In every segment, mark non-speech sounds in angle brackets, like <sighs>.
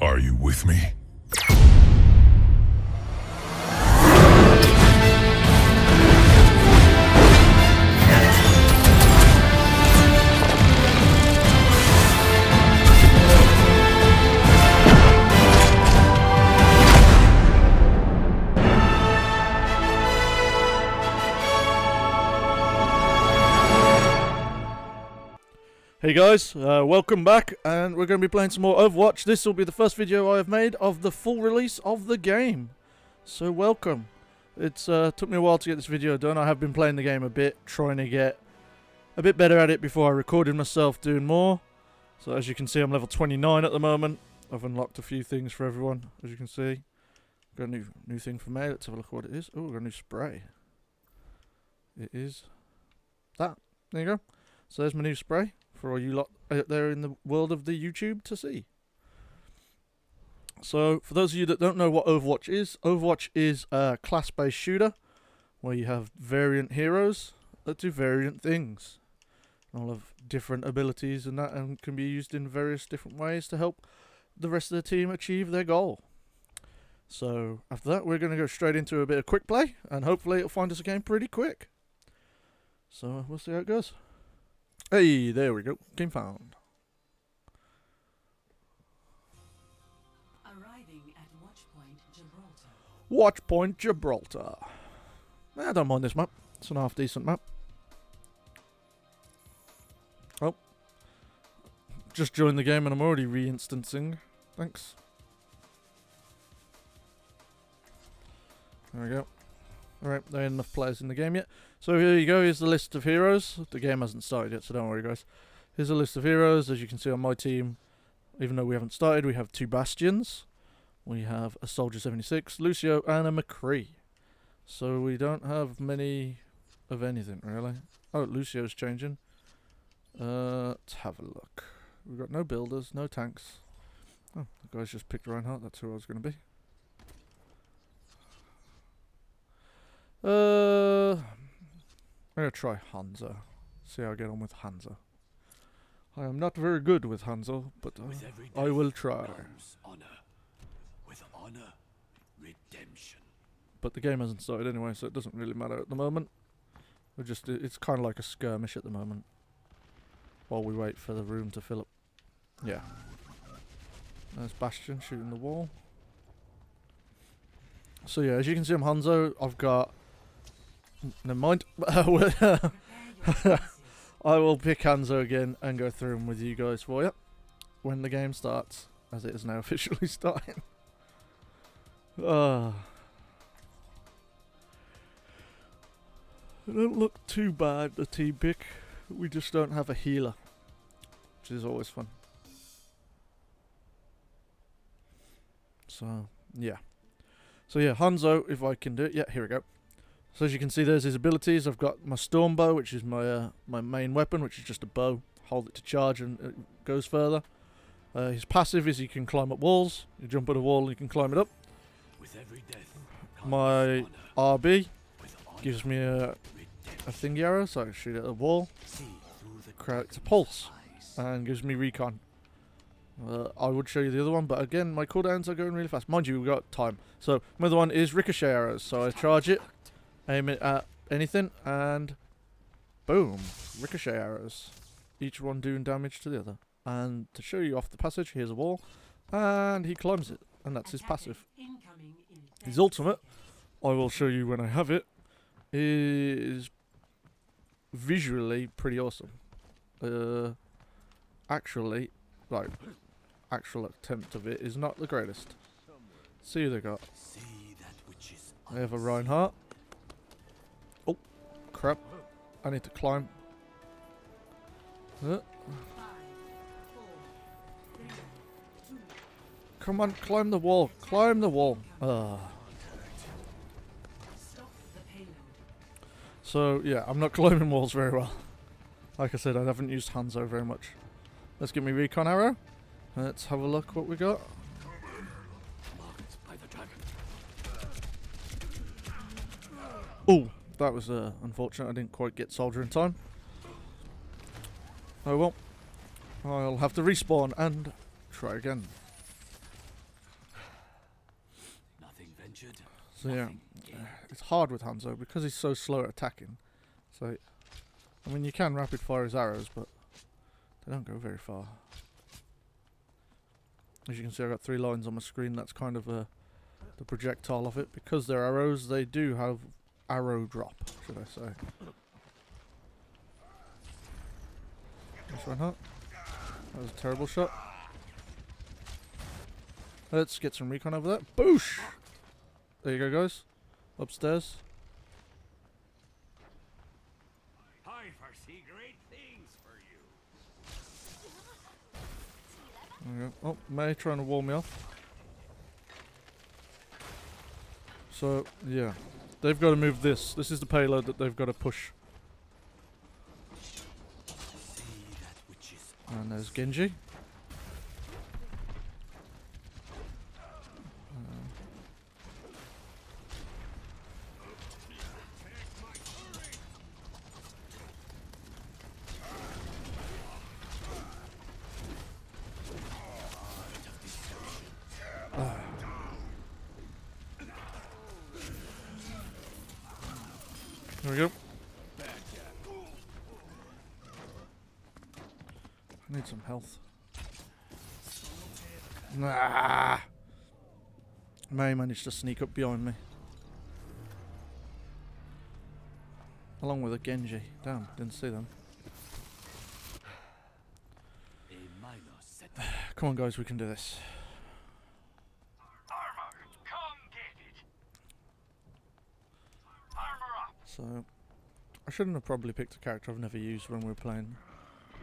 Are you with me? Hey guys, uh, welcome back, and we're going to be playing some more Overwatch. This will be the first video I have made of the full release of the game. So welcome. It's uh, took me a while to get this video done. I have been playing the game a bit, trying to get a bit better at it before I recorded myself doing more. So as you can see, I'm level 29 at the moment. I've unlocked a few things for everyone, as you can see. Got a new new thing for me. Let's have a look what it is. Oh, got a new spray. It is that. There you go. So there's my new spray for all you lot out there in the world of the YouTube to see. So, for those of you that don't know what Overwatch is, Overwatch is a class based shooter where you have variant heroes that do variant things. All have different abilities and that, and can be used in various different ways to help the rest of the team achieve their goal. So, after that, we're going to go straight into a bit of quick play, and hopefully, it'll find us a game pretty quick. So, we'll see how it goes. Hey, there we go. Game found. Arriving at Watchpoint Gibraltar. Watch Point Gibraltar. I don't mind this map. It's an half decent map. Oh. Just joined the game and I'm already re-instancing. Thanks. There we go. Alright, there ain't enough players in the game yet. So here you go, here's the list of heroes. The game hasn't started yet, so don't worry guys. Here's a list of heroes. As you can see on my team, even though we haven't started, we have two Bastions. We have a Soldier 76, Lucio, and a McCree. So we don't have many of anything, really. Oh, Lucio's changing. Uh, let's have a look. We've got no builders, no tanks. Oh, the guy's just picked Reinhardt. That's who I was going to be. Uh, I'm going to try Hanzo. See how I get on with Hanzo. I am not very good with Hanzo, but uh, I will try. honor. With honor, redemption. but the game hasn't started anyway, so it doesn't really matter at the moment. We're just it's kind of like a skirmish at the moment, while we wait for the room to fill up. Yeah. There's Bastion shooting the wall. So yeah, as you can see, I'm Hanzo. I've got. Never mind. <laughs> <laughs> I will pick Hanzo again and go through them with you guys for you when the game starts, as it is now <laughs> officially starting. Ah. They don't look too bad, the team pick. We just don't have a healer, which is always fun. So, yeah. So, yeah, Hanzo, if I can do it. Yeah, here we go. So as you can see, there's his abilities. I've got my storm bow, which is my uh, my main weapon, which is just a bow. Hold it to charge and it goes further. Uh, his passive is he can climb up walls. You jump at a wall and you can climb it up. Death My. RB gives me a, a thingy arrow, so I can shoot at a wall. See through the Creates a pulse and gives me recon. Uh, I would show you the other one, but again, my cooldowns are going really fast. Mind you, we've got time. So my other one is ricochet arrows. So I charge it, aim it at anything, and boom, ricochet arrows. Each one doing damage to the other. And to show you off the passage, here's a wall, and he climbs it, and that's his passive. His ultimate. I will show you when I have it, is visually pretty awesome. Uh, actually, like, actual attempt of it is not the greatest. See who they got. See that which is They have a Reinhardt. Crap. I need to climb. Uh, come on, climb the wall. Climb the wall. Payload. So, yeah, I'm not <laughs> climbing walls very well. Like I said, I haven't used Hanzo very much. Let's get me recon arrow. Let's have a look what we got. Oh, that was uh, unfortunate. I didn't quite get soldier in time. Oh well. I'll have to respawn and try again. injured. So yeah, nothing it's hard with Hanzo because he's so slow at attacking. So, I mean, you can rapid fire his arrows, but they don't go very far. As you can see, I've got three lines on my screen. That's kind of uh, the projectile of it. Because they're arrows, they do have arrow drop, should I say. One, huh? That was a terrible shot. Let's get some recon over that. Boosh! There you go, guys. Upstairs. I foresee great things for you. There we go. Oh, Mei trying to wall me off. So, yeah. They've got to move this. This is the payload that they've got to push. See that which is And there's Genji. There we go. I need some health. Nah. Mei managed to sneak up behind me. Along with a Genji. Damn, didn't see them. <sighs> Come on, guys, we can do this. Armor. So, I shouldn't have probably picked a character I've never used when we were playing,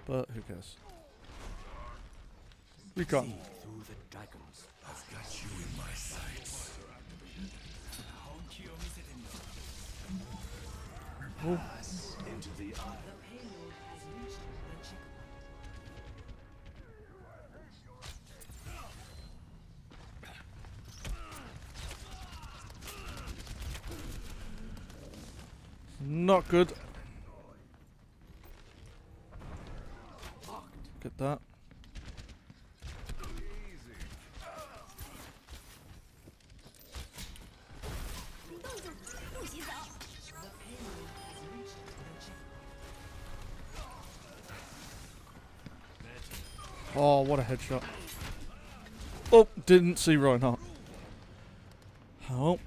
but who cares? We got Oh, Into the eye. Not good. Get that. Oh, what a headshot. Oh, didn't see Reinhardt. Oh.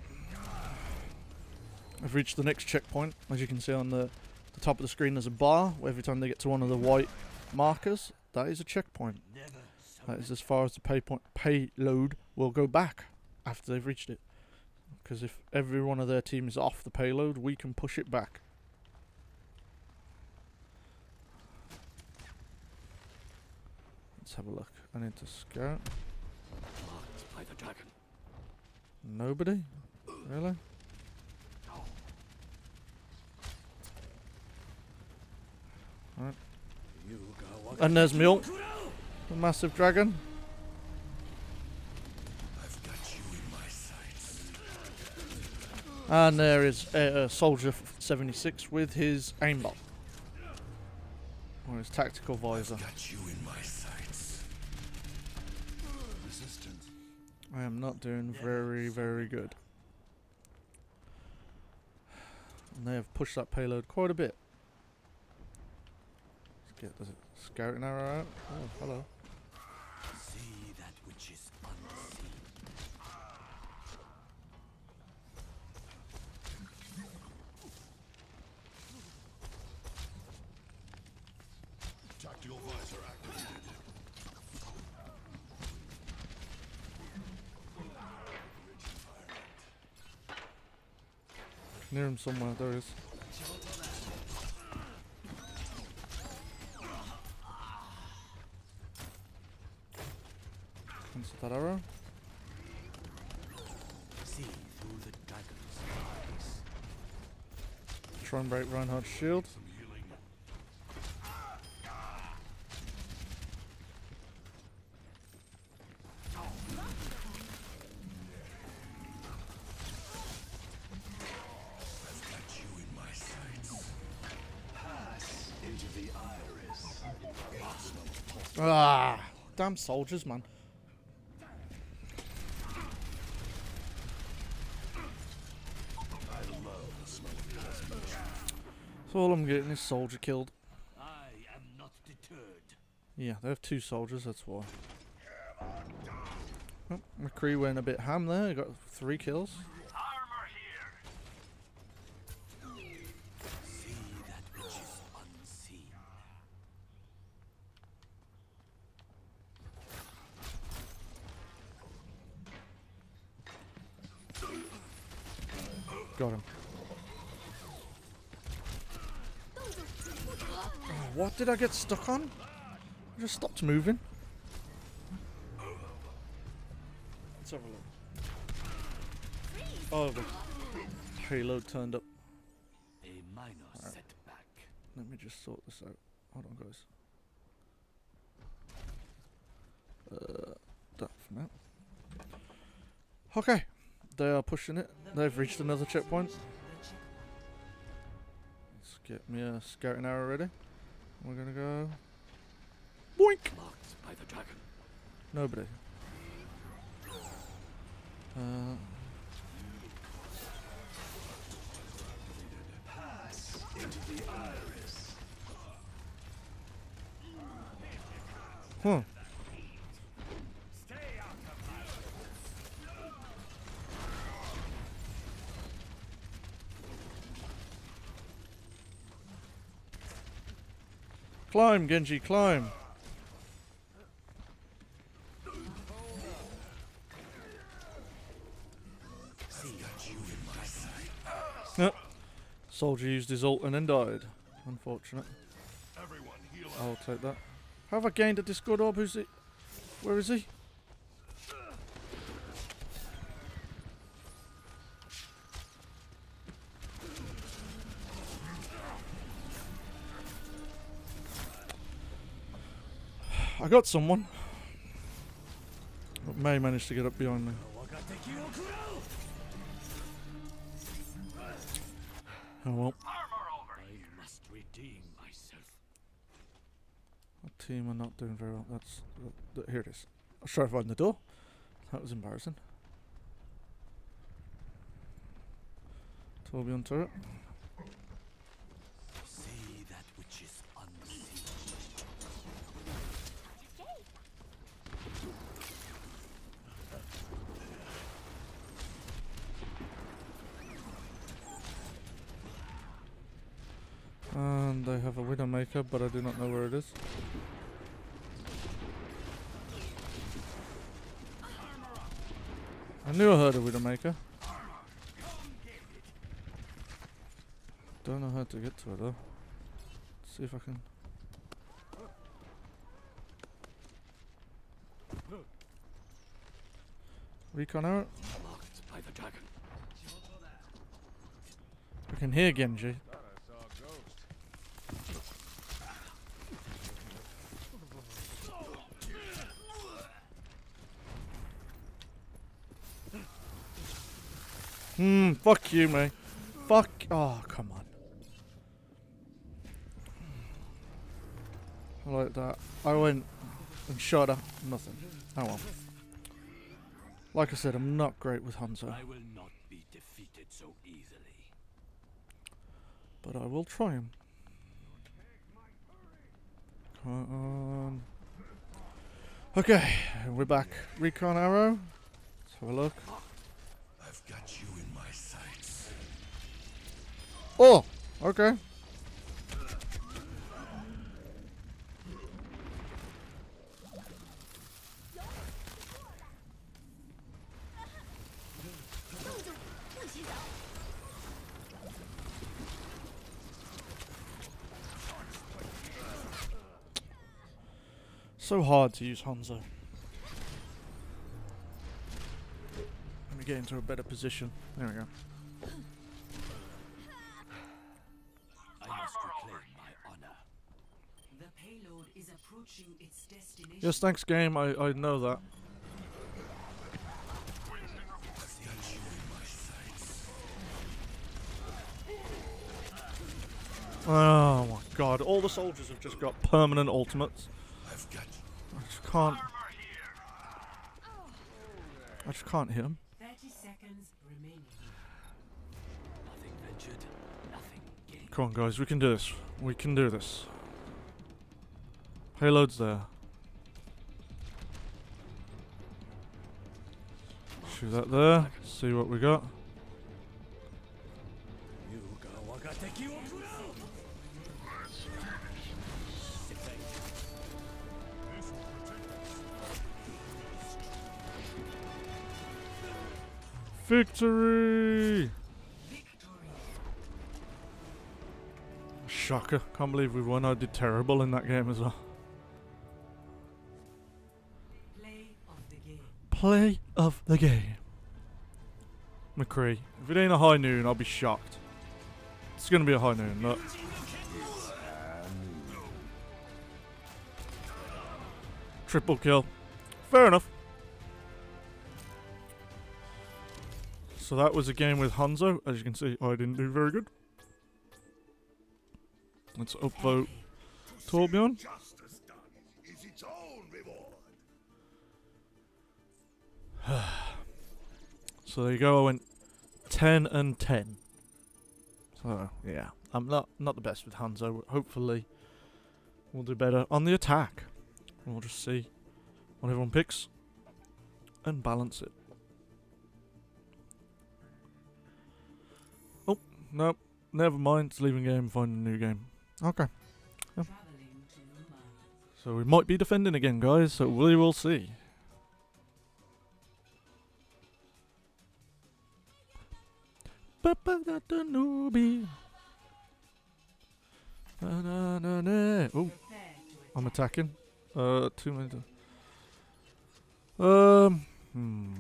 I've reached the next checkpoint. As you can see on the, the top of the screen, there's a bar. Every time they get to one of the white markers, that is a checkpoint. That is as far as the pay point, payload will go back after they've reached it. Because if every one of their team is off the payload, we can push it back. Have a look. I need to scout. marked by the dragon. Nobody? Really? Go And there's Mjolk, the massive dragon. I've got you in my sights. And there is uh, uh, Soldier 76 with his aimbot. Or his tactical visor. Got you in my sights. Resistance. I am not doing very, very good. And they have pushed that payload quite a bit. Let's get the scouting arrow out. Oh, hello. See that which is unseen. Tactical visor activated. Near him somewhere. There he is. Cancel that arrow. See through the dragon's eyes. Try and break Reinhardt's shield. soldiers, man. So all I'm getting is soldier killed. I am not deterred. Yeah, they have two soldiers, that's why. Oh, McCree went a bit ham there, got three kills. Did I get stuck on? I just stopped moving. Let's have a look. Oh, the payload turned up. A minor setback. Let me just sort this out. Hold on, guys. Uh, that for now. Okay, they are pushing it. They've reached another checkpoint. Let's get me a scouting arrow ready. We're gonna go. Boink! Marked by the dragon. Nobody. Uh, Pass into the iris. huh. Climb, Genji, climb. Yep. Soldier used his ult and then died. Unfortunate. I'll take that. Have I gained a Discord orb? Who's it? Where is he? I got someone. But Mei managed to get up behind me. Oh well. I. Our team are not doing very well. That's uh, th- here it is. I'll try to find the door. That was embarrassing. Toby on turret. See that which is unseen. And they have a Widowmaker, but I do not know where it is. I knew I heard a Widowmaker. Don't know how to get to it though. Let's see if I can. Recon by. I can hear Genji. Hmm, fuck you, mate. Fuck. Oh, come on. I like that. I went and shot her. Nothing. Oh well. Like I said, I'm not great with Hanzo, I will not be defeated so easily. but I will try him. Come on. Okay, we're back. Recon arrow. Let's have a look. Oh, okay. So hard to use Hanzo. Let me get into a better position. There we go. Yes, thanks, game. I, I know that. Oh my god, all the soldiers have just got permanent ultimates. I just can't. I just can't hit them. 30 seconds remaining. Nothing ventured, nothing gained. Come on, guys, we can do this. We can do this. Payload's there. Through that there. See what we got. Victory! Shocker. Can't believe we won. I did terrible in that game as well. Play of the game. McCree. If it ain't a high noon, I'll be shocked. It's gonna be a high noon, look. Triple kill. Fair enough. So that was a game with Hanzo. As you can see, I didn't do very good. Let's upvote Torbjorn. <sighs> So there you go. I went ten and ten. So yeah, I'm not not the best with Hanzo. Hopefully, we'll do better on the attack. We'll just see what everyone picks and balance it. Oh no, never mind. It's leaving game, find a new game. Okay. Mali. So we might be defending again, guys. So we will see. Papa got the newbie. Na, na, na, na. Oh, I'm attacking. Uh, two minutes. Um. Hmm.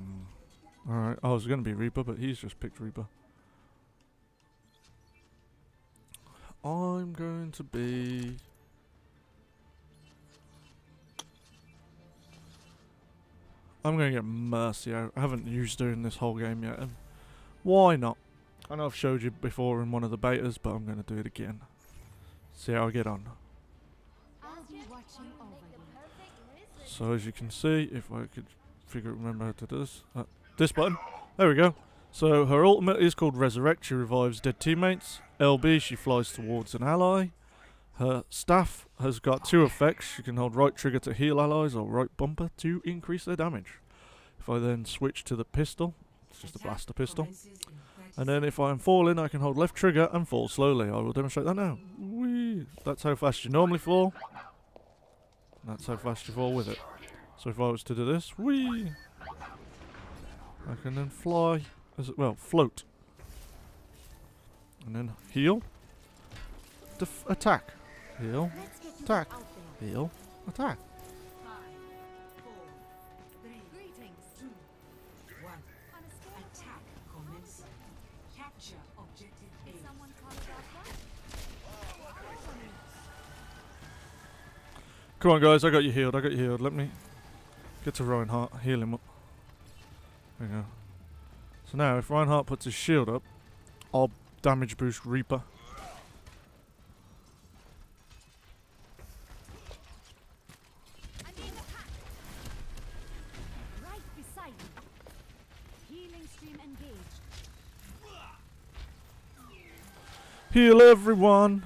All right. I was gonna be Reaper, but he's just picked Reaper. I'm going to be. I'm going to get Mercy. I haven't used her in this whole game yet, why not? I know I've showed you before in one of the betas, but I'm going to do it again. See how I get on. So as you can see, if I could figure remember how to do this, uh, this button. There we go. So her ultimate is called Resurrect. She revives dead teammates. LB, she flies towards an ally. Her staff has got two effects. She can hold right trigger to heal allies or right bumper to increase their damage. If I then switch to the pistol, it's just a blaster pistol. Commences in 30 And then if I'm falling, I can hold left trigger and fall slowly. I will demonstrate that now. Whee! That's how fast you normally fall. That's how fast you fall with it. So if I was to do this, whee! I can then fly, as well, float. And then heal. Def attack. Heal. Let's get you Attack. Heal. Attack. Capture objective A. someone call it off that? Come on, guys. I got you healed. I got you healed. Let me get to Reinhardt. Heal him up. There we go. So now, if Reinhardt puts his shield up, I'll damage boost Reaper. Heal everyone.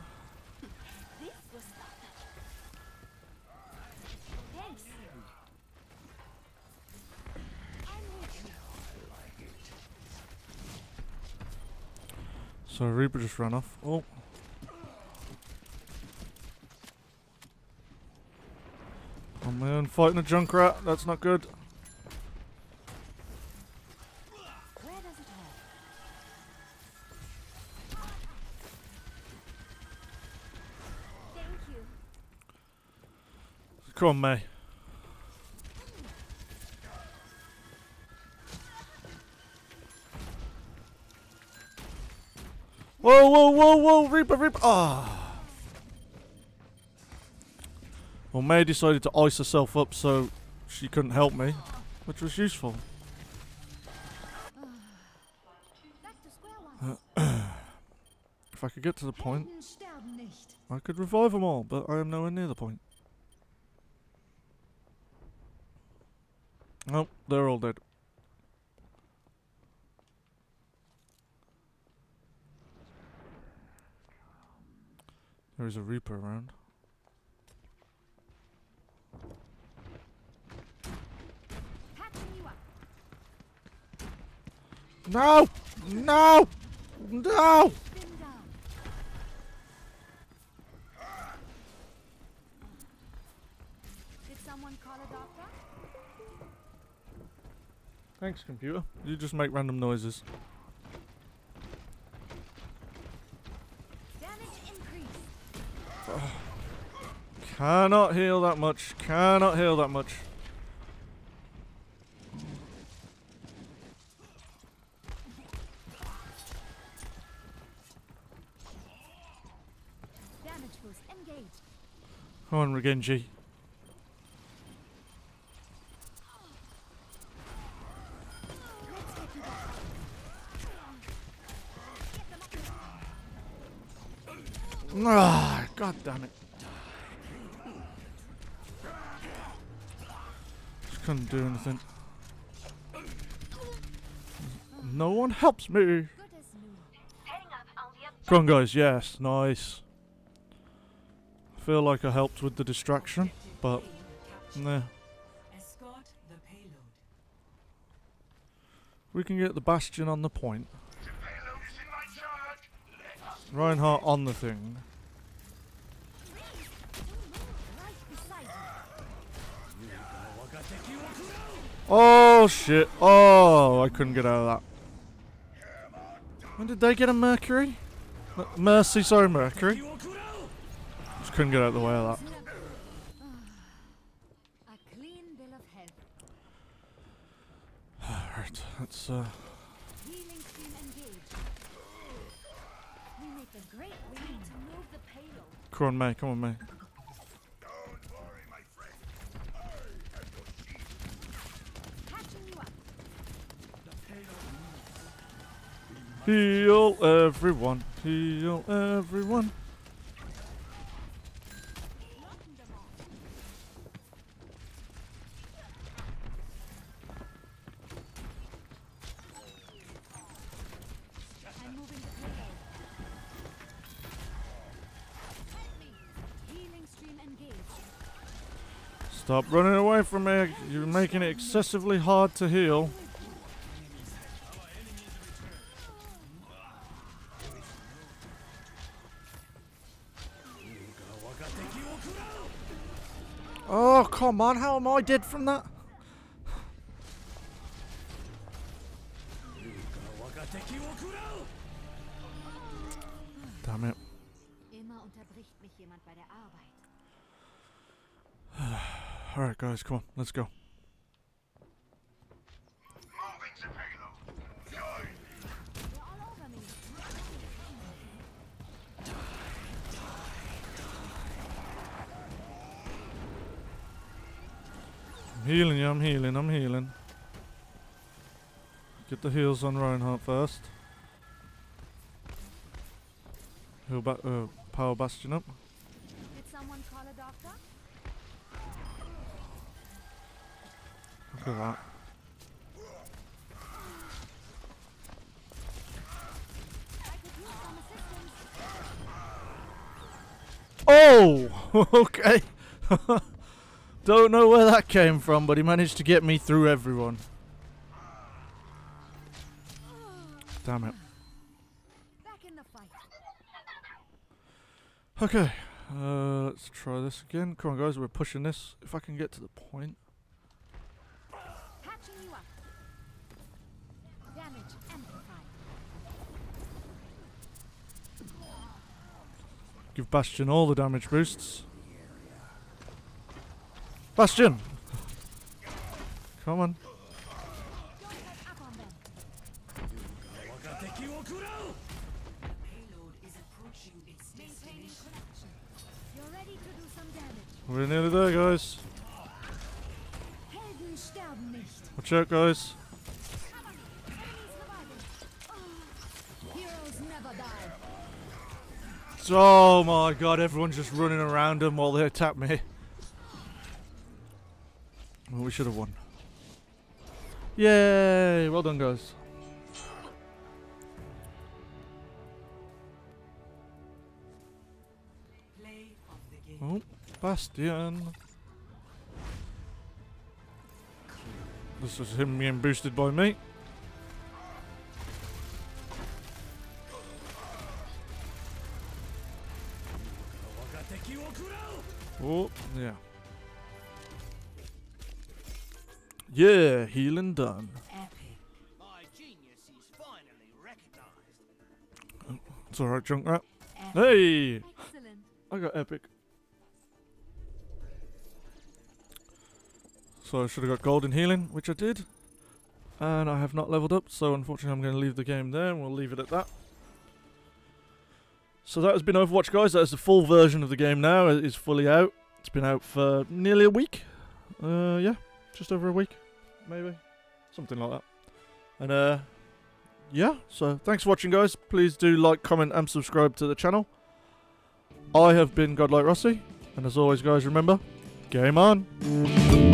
So Reaper just ran off. Oh. On my own fighting a Junkrat. That's not good. On, Mei. Whoa, whoa, whoa, whoa, Reaper, Reaper. Ah. Well, Mei decided to ice herself up so she couldn't help me, which was useful. <clears throat> If I could get to the point. I could revive them all, but I am nowhere near the point. Nope, they're all dead. There's a Reaper around. No! No! No! Thanks, computer. You just make random noises. Damage. Cannot heal that much. Cannot heal that much. Damage boost engaged. Come on, Regenji. Let's get you back. Ah, God damn it. Just couldn't do anything. No one helps me. Come on, guys. Yes, nice. I feel like I helped with the distraction, but nah. We can get the Bastion on the point. Reinhardt on the thing. Right beside you. Oh shit! Oh, I couldn't get out of that. When did they get a Mercury? M- Mercy, sorry, Mercury. Just couldn't get out of the way of that. <sighs> Alright, let's uh. Come on, Mei. Come on, Mei. Heal everyone. Heal everyone. Stop running away from me. You're making it excessively hard to heal. On. How am I dead from that? Damn it. Immer unterbricht mich jemand bei der Arbeit. <sighs> Alright, guys, come on. Let's go. Moving the payload. Join. They're all over me. I'm healing you, I'm healing, I'm healing. Get the heals on Reinhardt first. Heal back, uh, power bastion up. Did someone call a doctor? Look at that. I could use some assistance. Oh! <laughs> okay. <laughs> Don't know where that came from, but he managed to get me through everyone. Damn it. Okay, uh, let's try this again. Come on, guys, we're pushing this. If I can get to the point. Give Bastion all the damage boosts. Bastion! Come on. We're nearly there, guys. Watch out, guys. Oh my god, everyone's just running around them while they attack me. Well, we should have won. Yay! Well done, guys. Oh, Bastion. This is him being boosted by me. Oh, yeah. Yeah, healing done. It's alright, Junkrat. Epic. Hey! Excellent. I got epic. So I should have got gold in healing, which I did. And I have not leveled up, so unfortunately I'm going to leave the game there, and we'll leave it at that. So that has been Overwatch, guys. That is the full version of the game now. It is fully out. It's been out for nearly a week. Uh, yeah, just over a week, maybe. Something like that. And, uh, yeah, so thanks for watching, guys. Please do like, comment, and subscribe to the channel. I have been Godlike Rossi, and as always, guys, remember, game on.